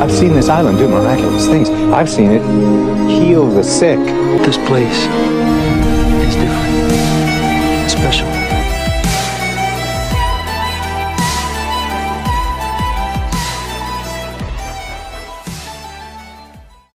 I've seen this island do miraculous things. I've seen it heal the sick. This place